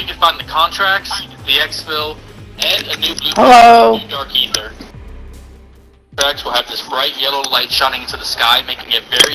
where you can find the contracts, the exfil, and a new blue Hello. Dark Aether. Contracts will have this bright yellow light shining into the sky, making it very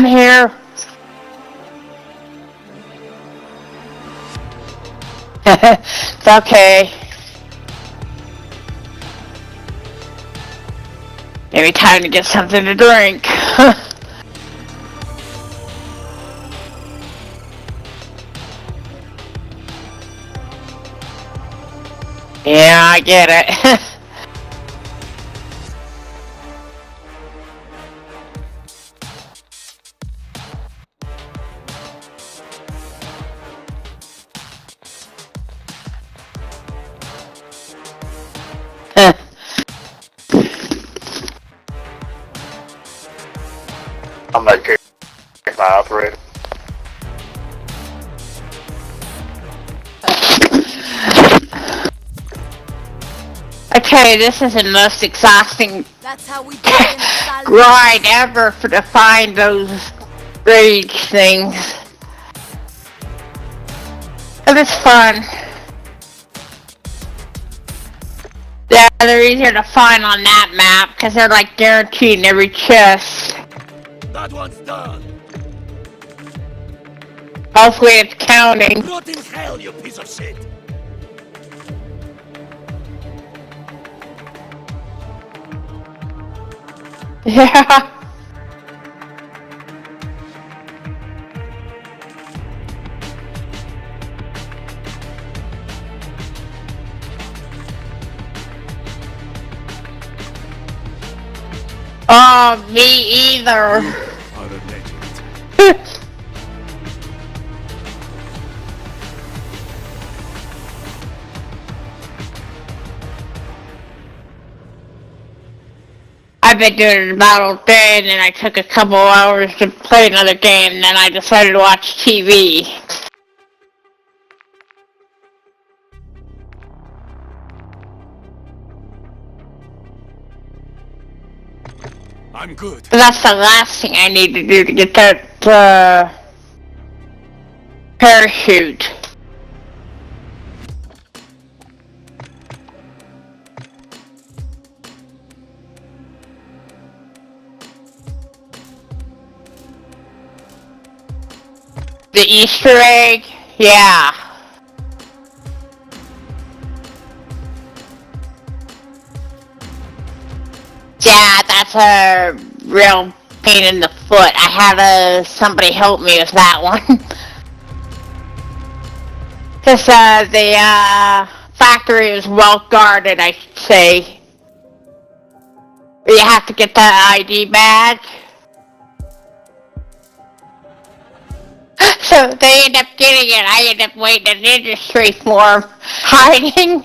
I'm here. it's okay. Maybe time to get something to drink. yeah, I get it. okay, this is the most exhausting That's how we do it in the silent grind ever for to find those rage things. But it's fun. Yeah, they're easier to find on that map because they're like guaranteed in every chest. That one's done. Hopefully it's counting. Rot in hell, you piece of shit. Yeah. Oh, me either. Been doing all day, and then I took a couple hours to play another game, and then I decided to watch TV. I'm good. But that's the last thing I need to do to get that, uh, parachute. The Easter egg? Yeah. Yeah, that's a real pain in the foot. I had uh, somebody help me with that one. Because uh, the uh, factory is well guarded, I should say. You have to get that ID badge. So they end up getting it. I end up waiting in industry for hiding.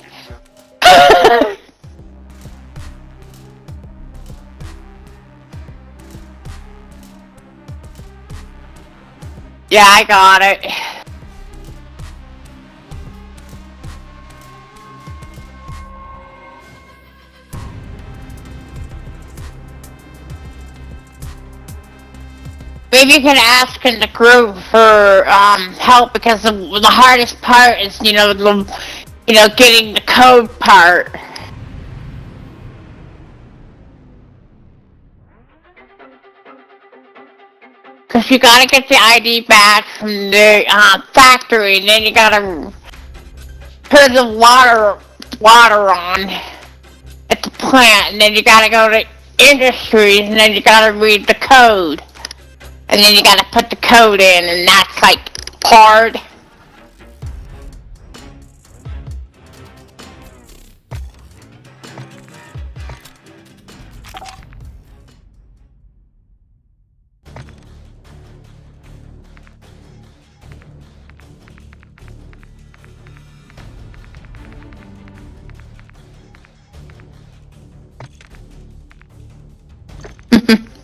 yeah, I got it. Maybe you can ask in the group for um, help because the, the hardest part is, you know, the, you know, getting the code part. Cause you gotta get the ID back from the uh, factory, and then you gotta turn the water water on at the plant, and then you gotta go to industries, and then you gotta read the code. And then you gotta put the code in, and that's like hard. Mm-hmm.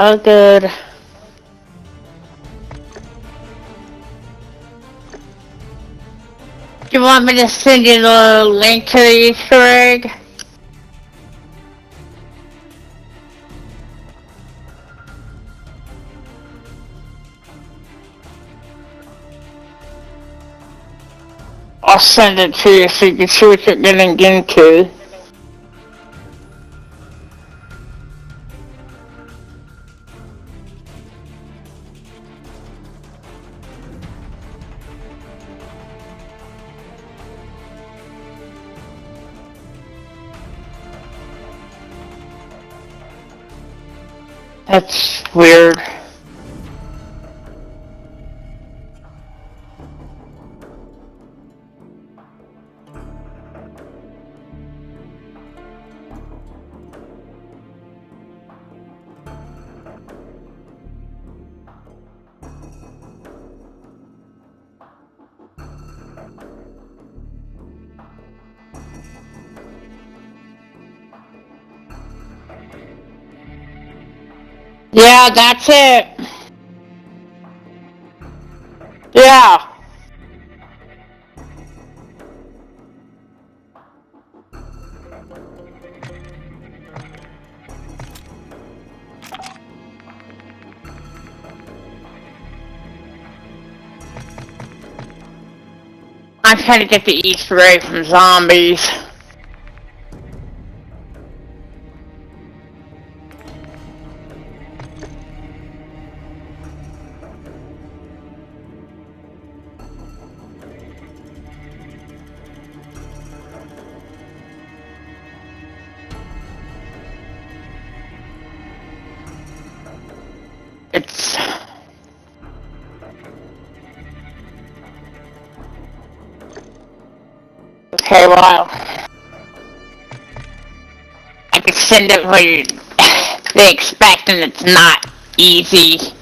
Oh, good. You want me to send you the link to the Easter egg? I'll send it to you so you can see what you're getting into. That's it. Yeah. I'm trying to get the Easter egg from zombies. It's okay. Well, I can send it where they expect, and it's not easy.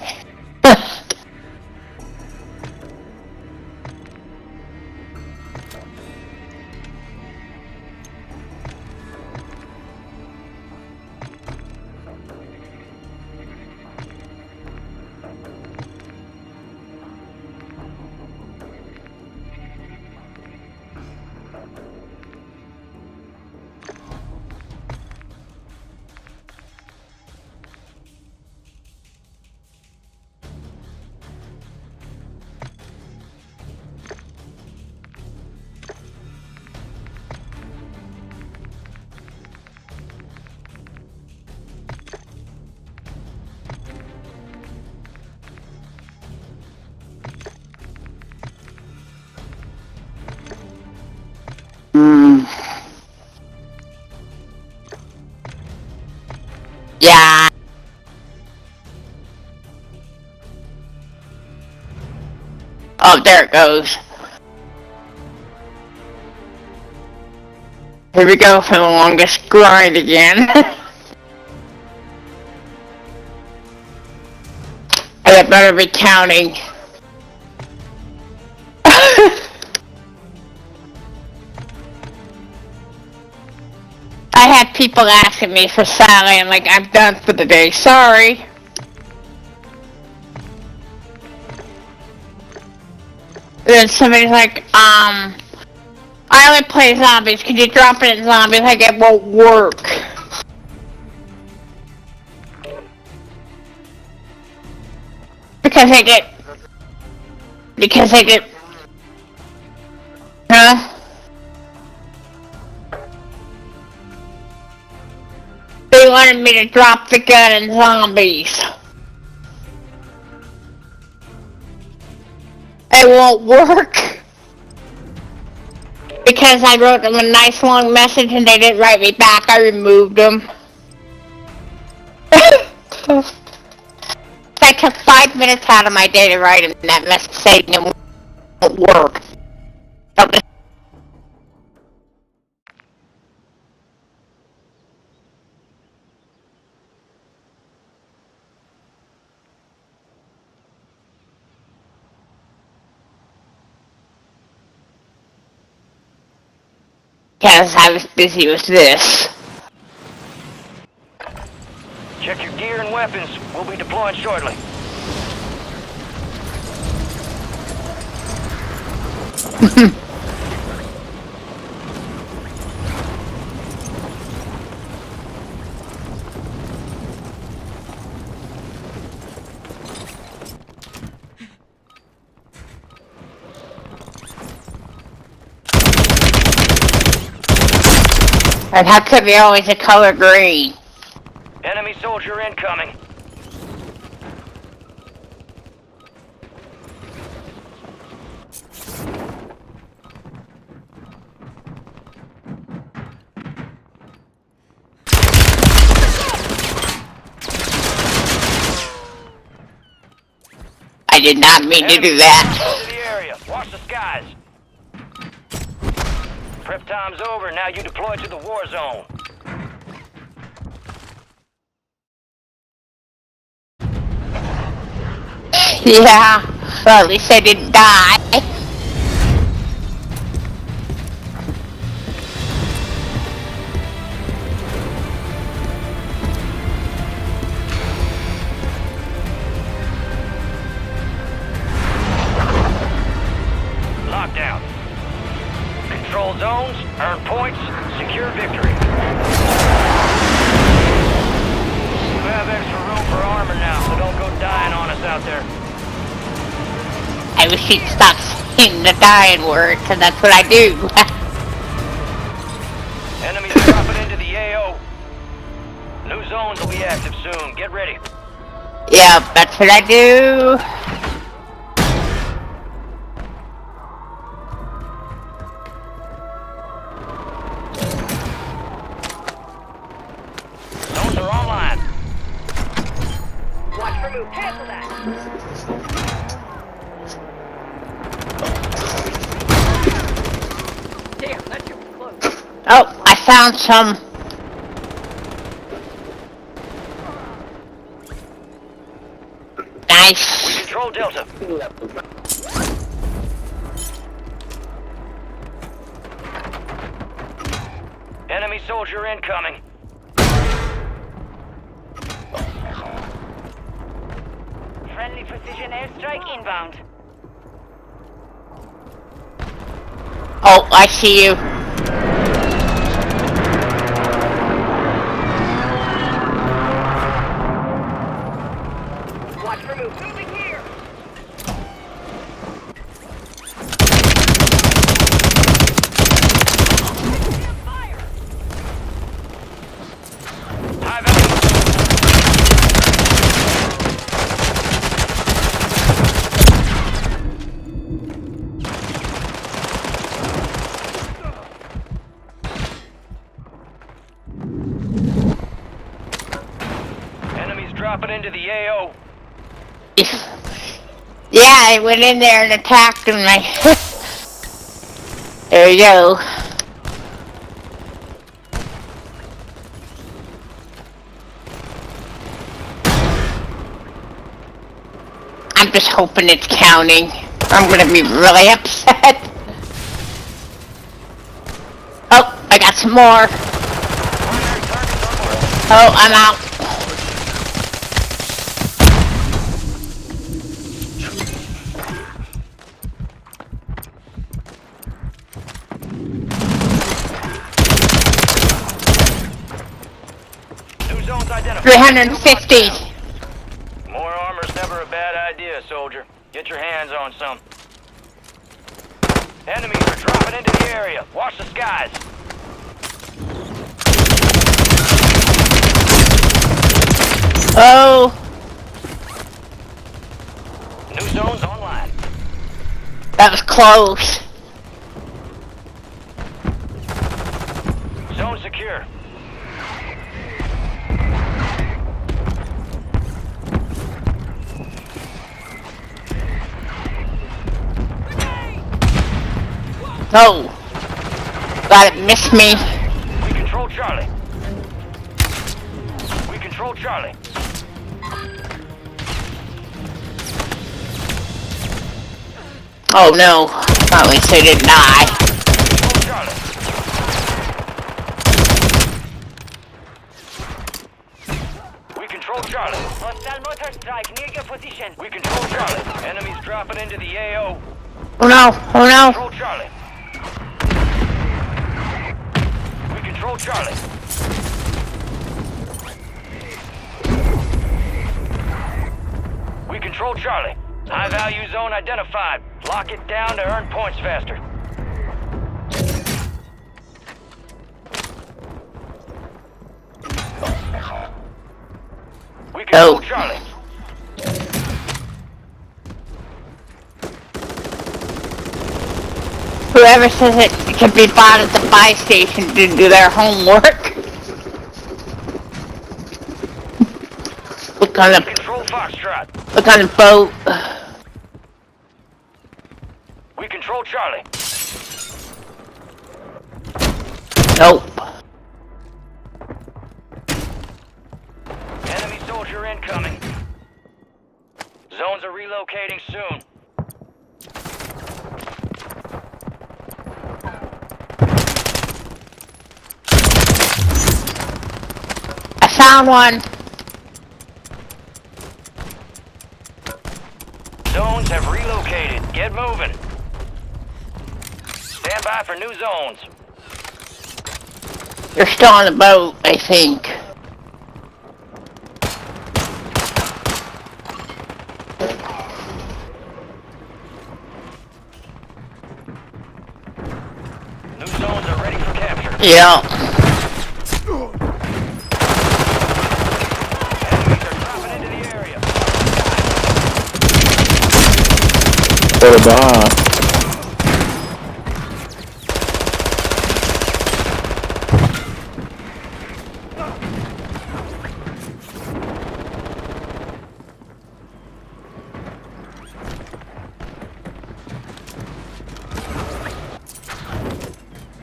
There it goes. Here we go for the longest grind again. I better be counting. I had people asking me for Sally, and like, I'm done for the day. Sorry. Then somebody's like, um, I only play zombies. Can you drop it in zombies? Like, it won't work. Because I get. Because I get. Huh? They wanted me to drop the gun in zombies. It won't work. Because I wrote them a nice long message and they didn't write me back, I removed them. I took five minutes out of my day to write him that message saying it won't work. Because I was busy with this. Check your gear and weapons. We'll be deploying shortly. And how could be always a color green? Enemy soldier incoming. I did not mean to do that. Watch the skies. Prep time's over. Now you deploy to the war zone. Yeah. Well, at least I didn't die. The dying word, 'cause that's what I do. Enemies dropping into the AO. New zones will be active soon. Get ready. yep, that's what I do. Found some. Nice. Control Delta. Enemy soldier incoming. Friendly precision airstrike inbound. Oh, I see you. Went in there and attacked him. I... there you go. I'm just hoping it's counting. I'm gonna be really upset. Oh, I got some more. Oh, I'm out. 150. More armor's never a bad idea, soldier. Get your hands on some. Enemies are dropping into the area. Watch the skies. Oh. New zone's online. That was close. Oh. Got it, missed me. We control Charlie. We control Charlie. Oh no. At least I didn't die. Control Charlie. We We control Charlie. Hostile motor strike near your position. We control Charlie. Enemies dropping into the AO. Oh no, oh no. Control Charlie. We control Charlie. We control Charlie. High value zone identified. Lock it down to earn points faster. We control Oh. Charlie. Whoever says it can be bought at the buy station didn't do their homework. Look on the Control Foxtrot. look on the boat. We control Charlie. Nope. Enemy soldier incoming. Zones are relocating soon. I found one. Zones have relocated. Get moving. Stand by for new zones. They're still on the boat, I think. New zones are ready for capture. Yeah. Enemies are dropping into the area. They're behind.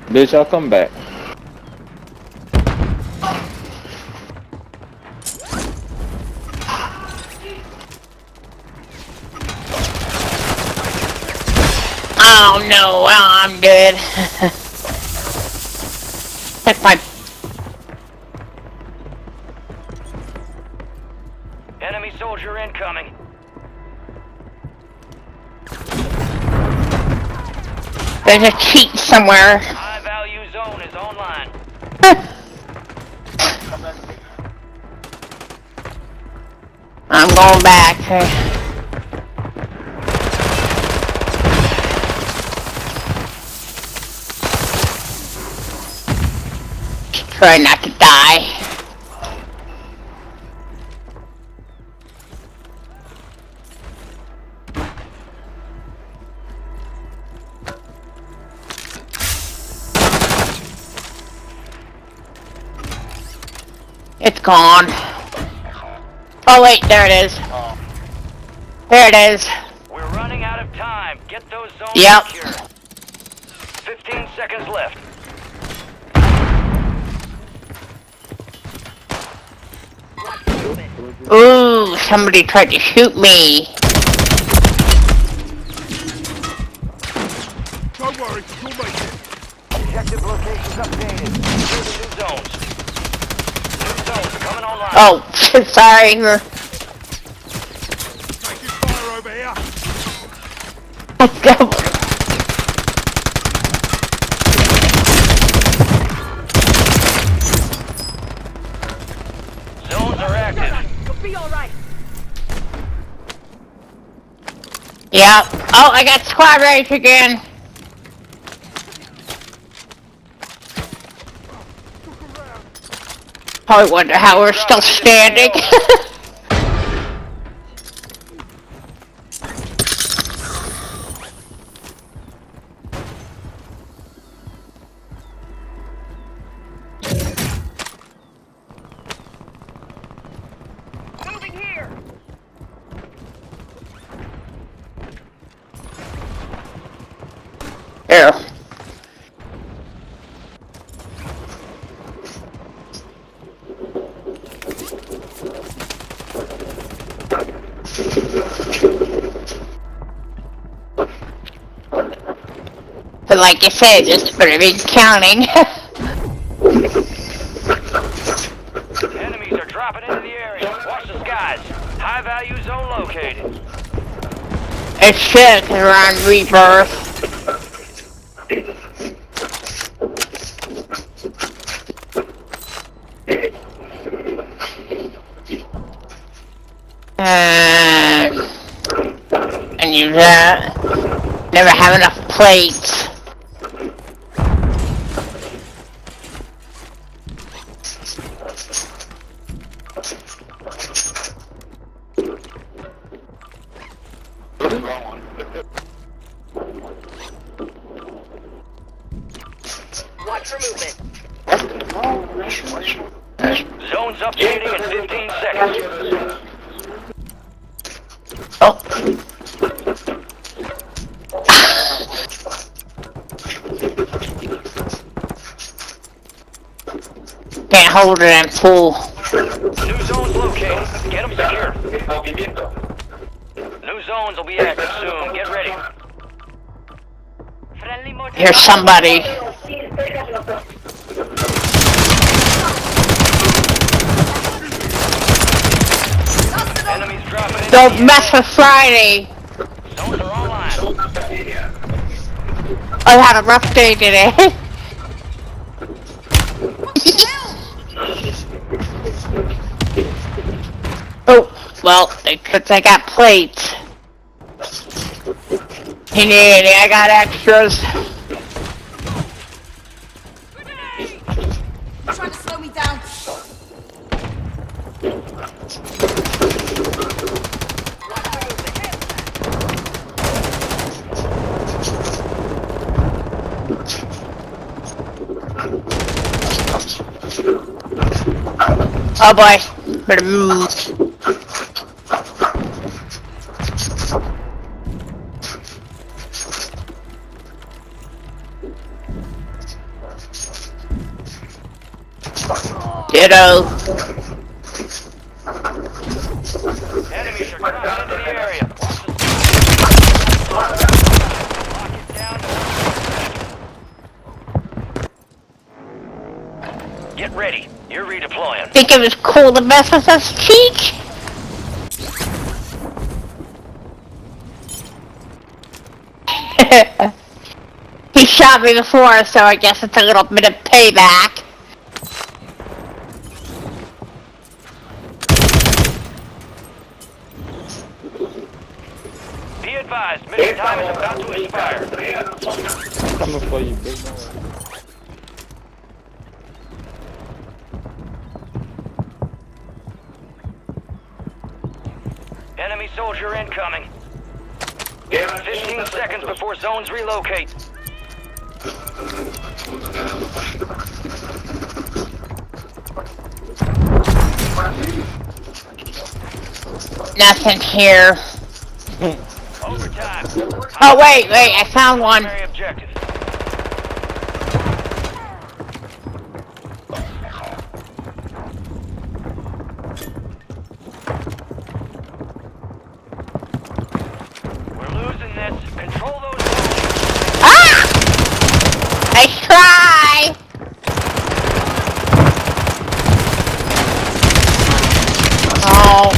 Bitch, I'll come back. I'm good. Check my Enemy soldier incoming. there's a cheat somewhere. High value zone is online. I'm going back. Try not to die. It's gone. Oh wait, there it is. There it is. We're running out of time. Get those zones Yep. secure. 15 seconds left. Ooh, somebody tried to shoot me. Don't worry, you'll make it. Objective locations updated. New zones. New zones coming online. Oh, sorry. Taking fire over here. Let's go. Yeah. Oh, I got squad rage again. I wonder how we're still standing. like I said, just be counting. Enemies are dropping into the area. Watch the skies. High value zone located. It should, 'cause we're on rebirth. Uh, and, and use that. Never have enough plates. Somebody. Don't mess with Friday. I had a rough day today. oh, well, because I got plates. You need any? I got extras. Oh boy, better move. Ditto. Enemies are dropping into the area. Watch the Lock it down to Get ready. You're redeploying. Think it was cool to mess with us, Cheek? he shot me before, so I guess it's a little bit of payback. Here. Oh, wait, wait, I found one. Primary objective. We're losing this. Control those zones. Ah! I try! Oh.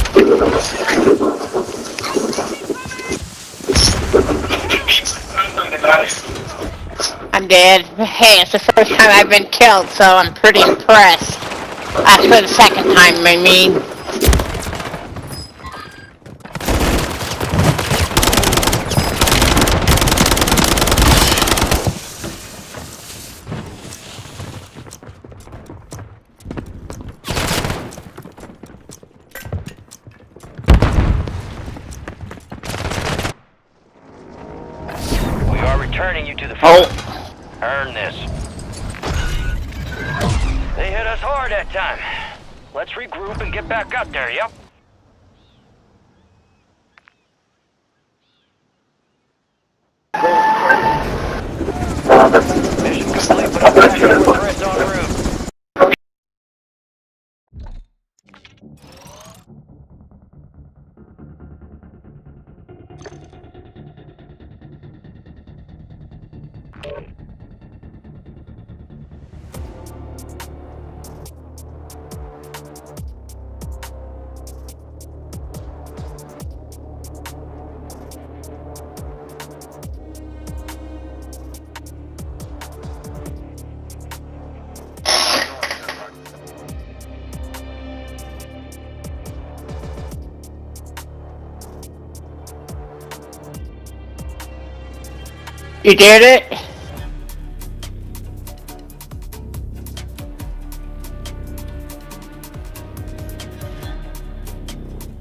I'm dead. Hey, it's the first time I've been killed, so I'm pretty impressed. Actually, the second time, I mean. Up there, yep? You did it?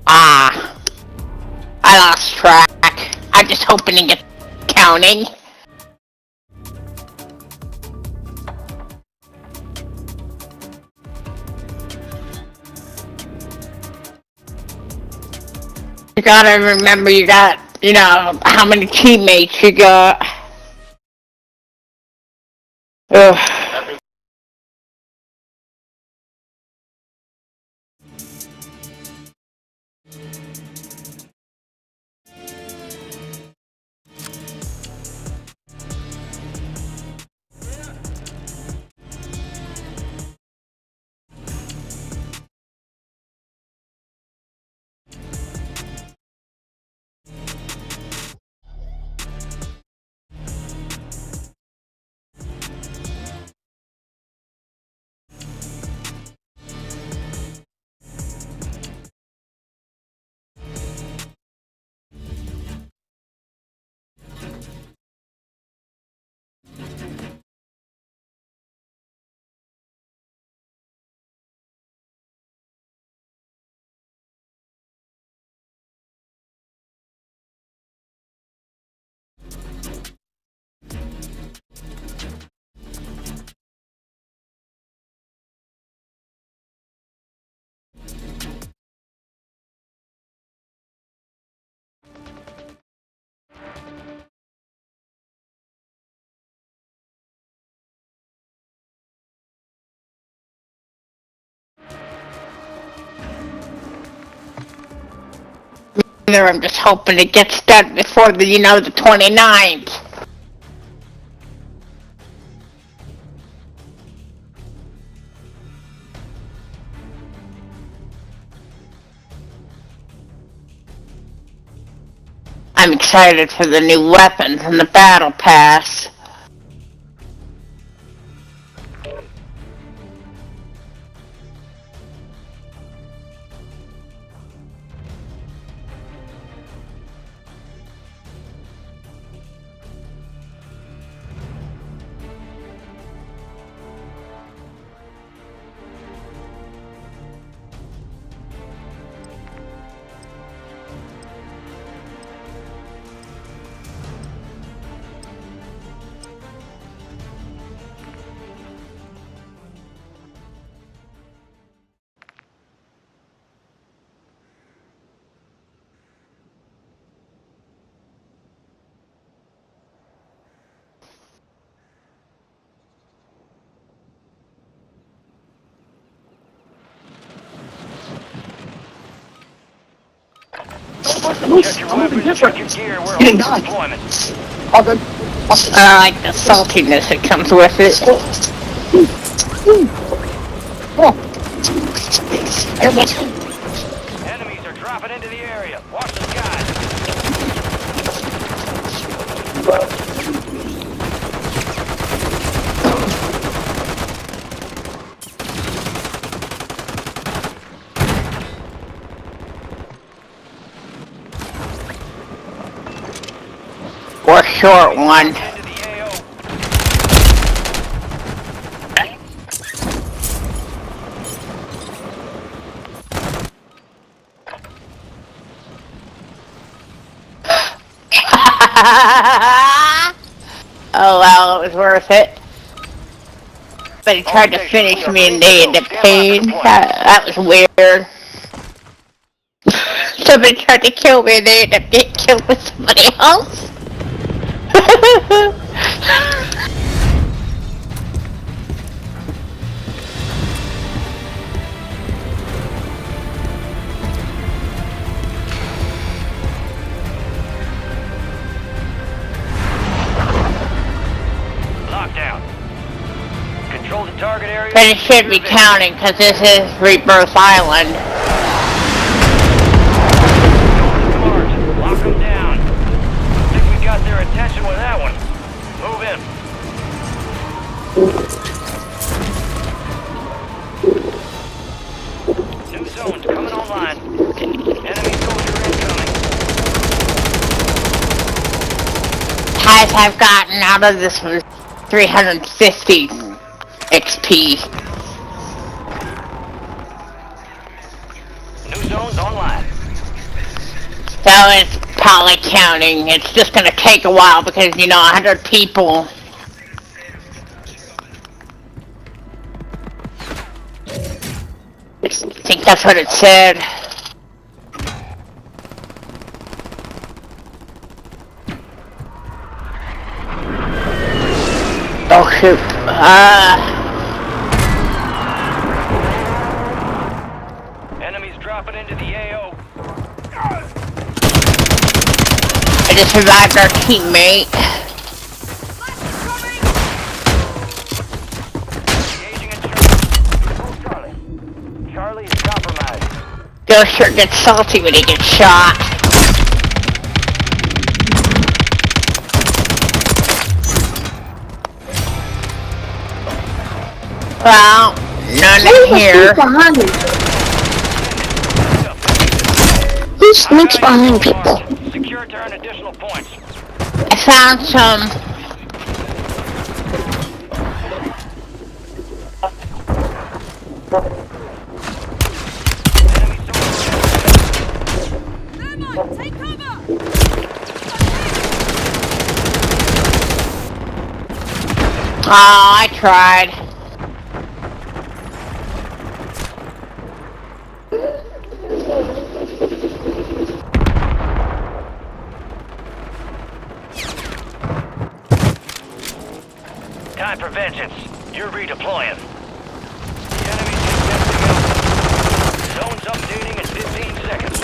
Ah. I lost track. I'm just hoping to get counting. You gotta remember you got, you know, how many teammates you got. Ugh. I'm just hoping it gets done before the, you know, the 29th. I'm excited for the new weapons and the battle pass. Check your weapons, check your gear. We're on deployment. I like the saltiness that comes with it. Enemies are dropping into the area. Watch the skies. Or short one. Oh well, it was worth it. But he tried to finish me and they ended up pain. That, that was weird. Somebody tried to kill me and they ended up getting killed with somebody else. But it should be counting because this is Rebirth Island. Enemy soldier incoming. How highest I've gotten out of this was 350 XP. New zones online. So it's probably counting. It's just gonna take a while because, you know, 100 people. I think that's what it said. Oh shoot. Uh, Enemies dropping into the AO. I just revived our teammate. Charlie. Control Charlie. Charlie is compromised. Ghost sure gets salty when he gets shot. Well, none here. behind? Who sneaks behind people? Secure to earn additional points. I found some. Oh, I tried. Time for vengeance. You're redeploying. The enemy's investing out. Zone's updating in 15 seconds.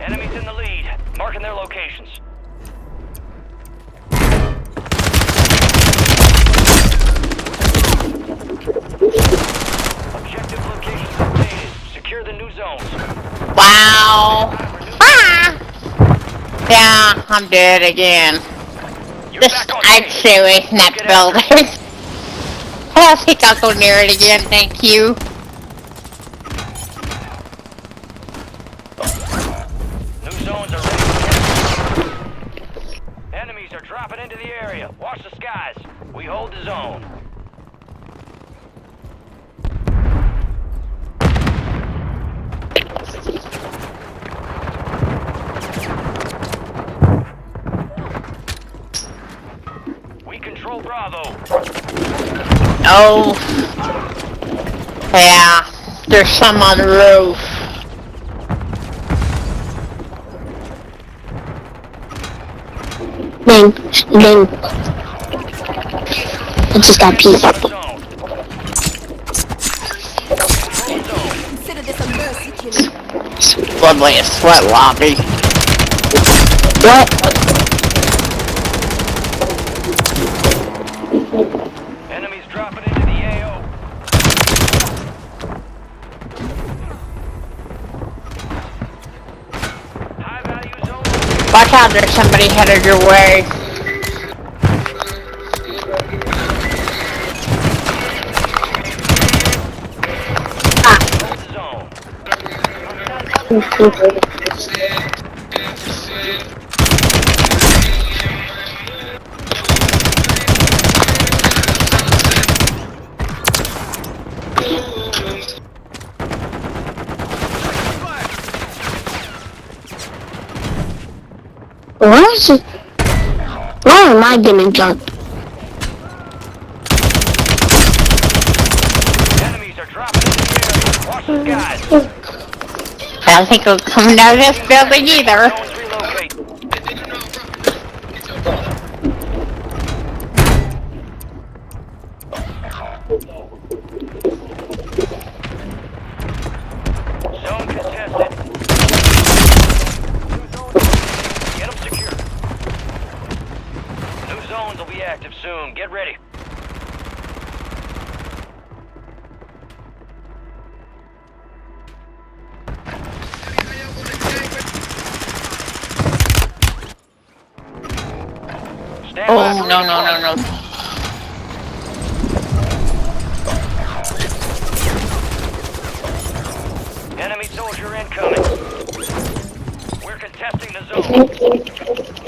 Enemies in the lead. Marking their locations. Objective locations updated. Secure the new zones. Wow. Ah! Yeah, I'm dead again. You're This, back on I'd away from that Get after building. I don't think I'll go near it again, thank you. Yeah, there's some on the roof. Then, then. I just got peed. Zone. Control zone. A mercy. Lovely a sweat lobby. What? Watch out, there's somebody headed your way. Zone. Why am I getting jumped? Enemies are dropping into the area. Watch the skies. I don't think it'll come down this building either. Stand Oh, for no, no, no, no. Enemy soldier incoming. We're contesting the zone.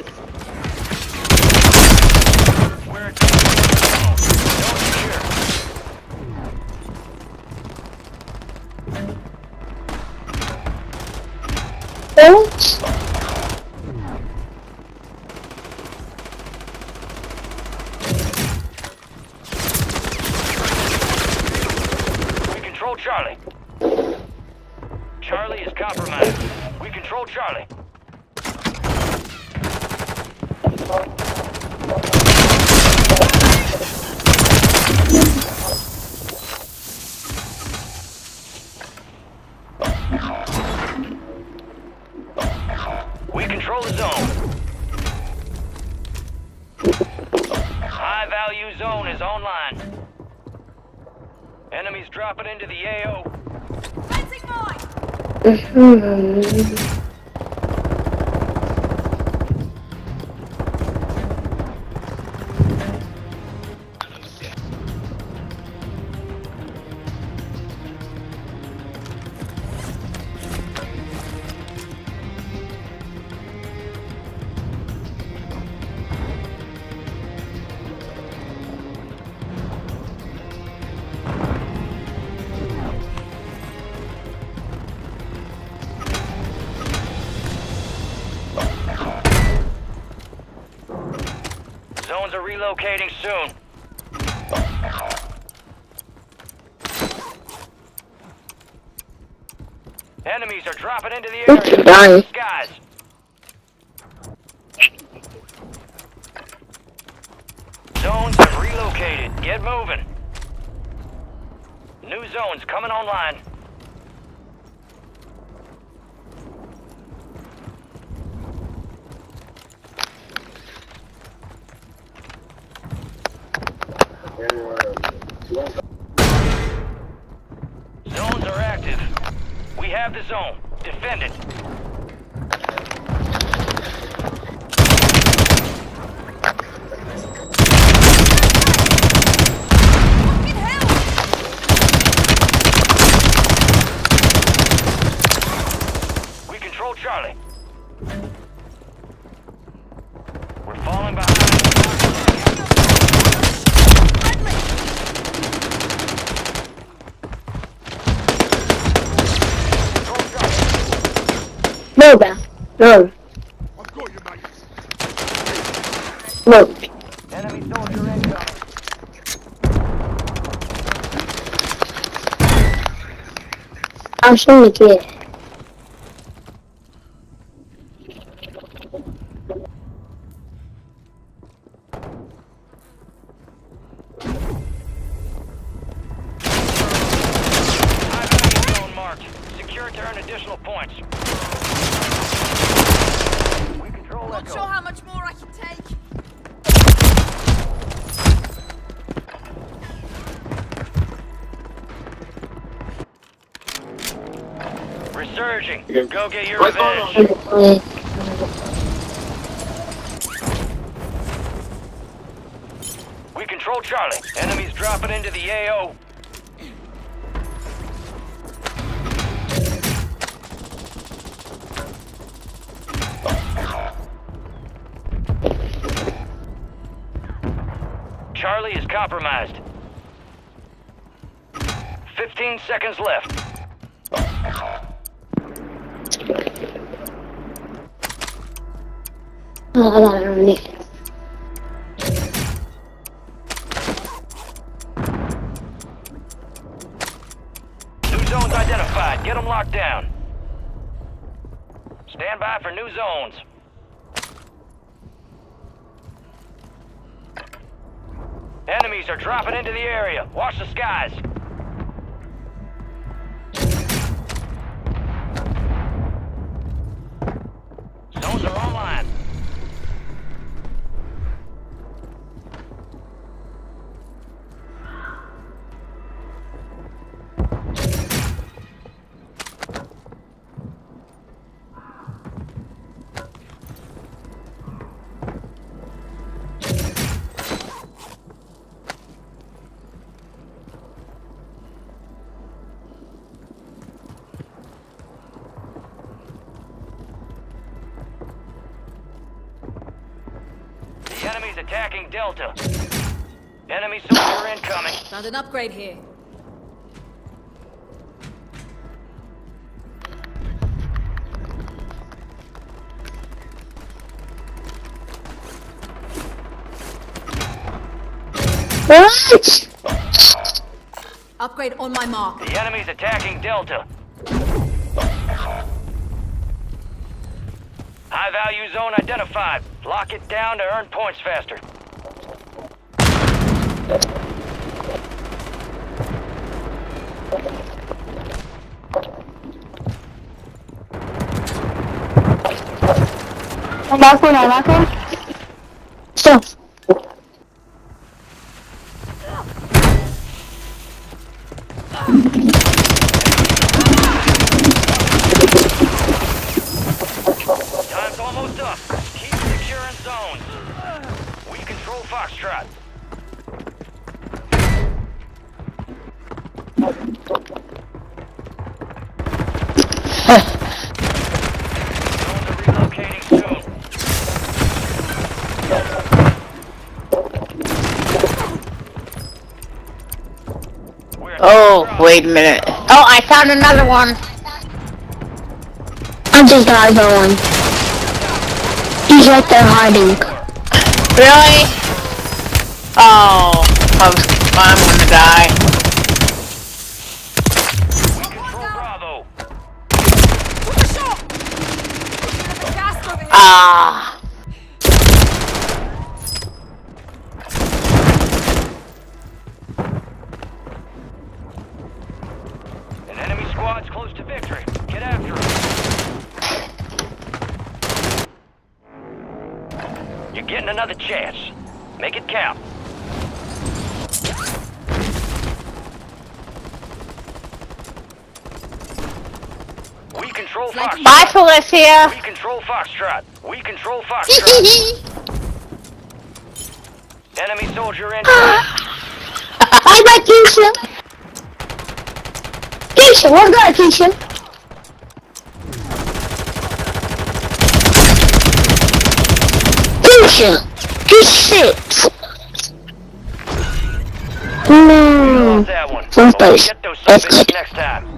Zones are Enemies are dropping into the Oops, area. dying. Guys. Zones have relocated. Get moving. New zones coming online. Zones are active. We have the zone. Defend it. We control Charlie. We're falling behind. Control Charlie. No, bro. No. I've got you, mate. No. Enemy soldier incoming. I'm showing it here. Go get your revenge. We control Charlie. Enemies dropping into the AO. Charlie is compromised. 15 seconds left. Oh, I got it on me. New zones identified. Get them locked down. Stand by for new zones. Enemies are dropping into the area. Watch the skies. Delta. Enemy soldier incoming. Found an upgrade here. What? Upgrade on my mark. The enemy's attacking Delta. High value zone identified. Lock it down to earn points faster. bajo la I found another one. I just died by one. He's right there hiding. Really? Oh, I was, I'm gonna die. Felicia. We control Foxtrot. We control Foxtrot. enemy soldier in. Bye bye, Keisha. Keisha, we're good, Keisha. Keisha, you shit. No. Lost that one. First But. Get those That's suspects good. next time.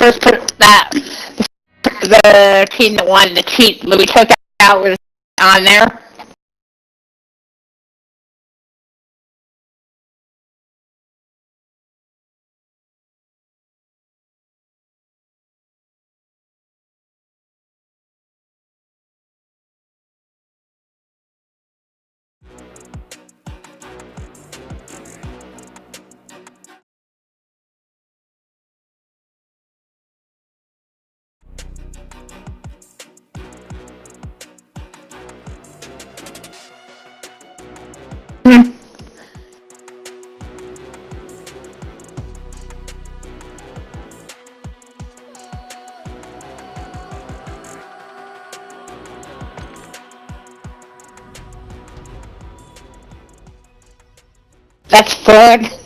First per- that the team that won the cheat we took out was on there. That's fun.